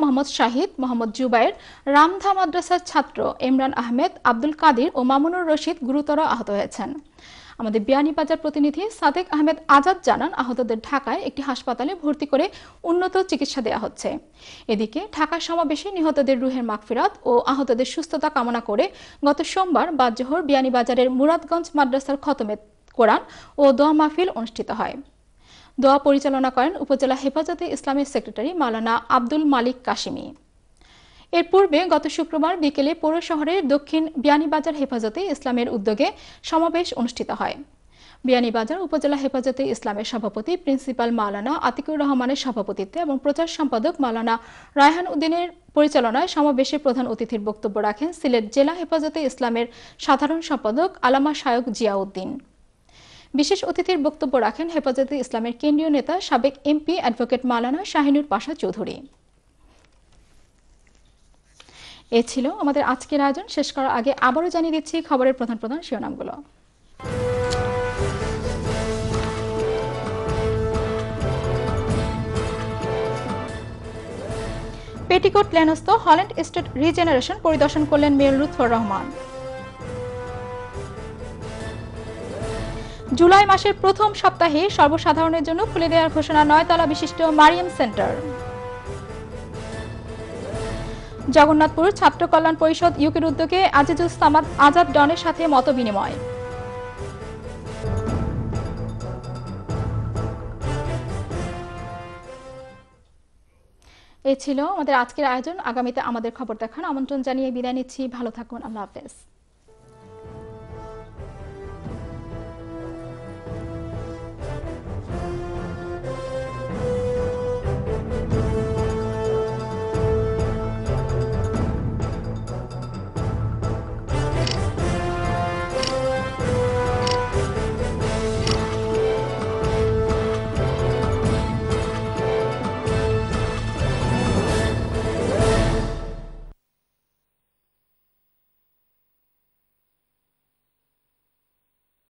মোহাম্মদ শাহিদ, মোহাম্মদ জুবাইর, রামধা মাদ্রাসার ছাত্র ইমরান আহমেদ, আব্দুল কাদির ও মামুনুর রশিদ গুরুতর আহত হয়েছেন। আমাদের বিয়ানীবাজার প্রতিনিধি সাদেক আহমেদ আজাদ জানান, আহতদের ঢাকায় একটি হাসপাতালে ভর্তি করে উন্নত চিকিৎসা দেওয়া হচ্ছে। এদিকে ঢাকা সমাবেশে নিহতদের রুহের মাগফিরাত ও আহতদের সুস্থতা কামনা করে গত সোমবার বাদজোহর বিয়ানীবাজারের মুরাদগঞ্জ মাদ্রাসার খতমে কোরআন ও দোয়া মাহফিল অনুষ্ঠিত হয়। দোয়া পরিচালনা করেন উপজেলা হেফাজতে ইসলামের সেক্রেটারি মাওলানা আব্দুল মালিক কাশিমি। এর পূর্বে গত শুক্রবার বিকেলে পৌর শহরের দক্ষিণ বিয়ানীবাজার হেফাজতে ইসলামের উদ্যোগে সমাবেশ অনুষ্ঠিত হয়। বিয়ানীবাজার উপজেলা হেফাজতে ইসলামের সভাপতি প্রিন্সিপাল মাওলানা আতিকুর রহমানের সভাপতিত্বে এবং প্রচার সম্পাদক মাওলানা রায়হান উদ্দিনের পরিচালনায় সমাবেশে প্রধান অতিথির বক্তব্য রাখেন সিলেট জেলা হেফাজতে ইসলামের সাধারণ সম্পাদক আলামা শায়ক জিয়াউদ্দিন। বিশেষ অতিথির বক্তব্য রাখেন হেফাজতে ইসলামের কেন্দ্রীয় নেতা সাবেক এমপি অ্যাডভোকেট মালানা শাহিনুর পাশা চৌধুরী। এ ছিল আমাদের আজকের আয়োজন। শেষ করার আগে আবারও জানিয়ে দিচ্ছি খবরের প্রধান প্রধান শিরোনামগুলো। পেটিকোট লেনস্থ হল্যান্ড স্টেট রিজেনারেশন পরিদর্শন করলেন মেয়র লুৎফর রহমান। জুলাই মাসের প্রথম সপ্তাহে সর্বসাধারণের জন্য খুলে দেওয়ার ঘোষণা নয়তলা বিশিষ্ট মারিয়াম সেন্টার। জগন্নাথপুর ছাত্র কল্যাণ পরিষদ ইউকের উদ্যোগে আজিজুল সামাদ আজাদ ডনের সাথে মত বিনিময় এ ছিল আমাদের আজকের আয়োজন। আগামীতে আমাদের খবর দেখান আমন্ত্রণ জানিয়ে বিদায় নিচ্ছি। ভালো থাকুন। আল্লাহ হাফেজ।